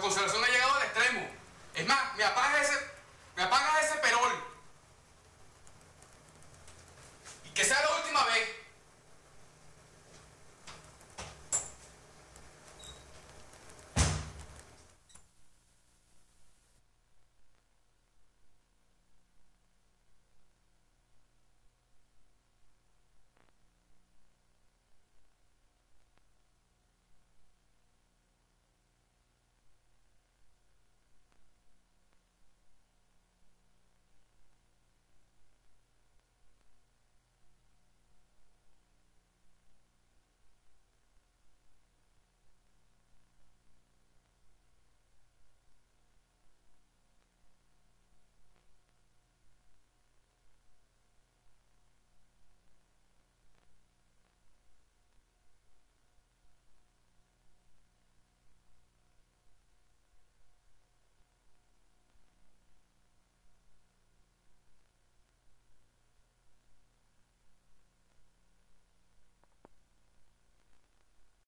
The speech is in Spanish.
como de consolación ha llegado al extremo. Es más, me apaga ese, me apaga ese pero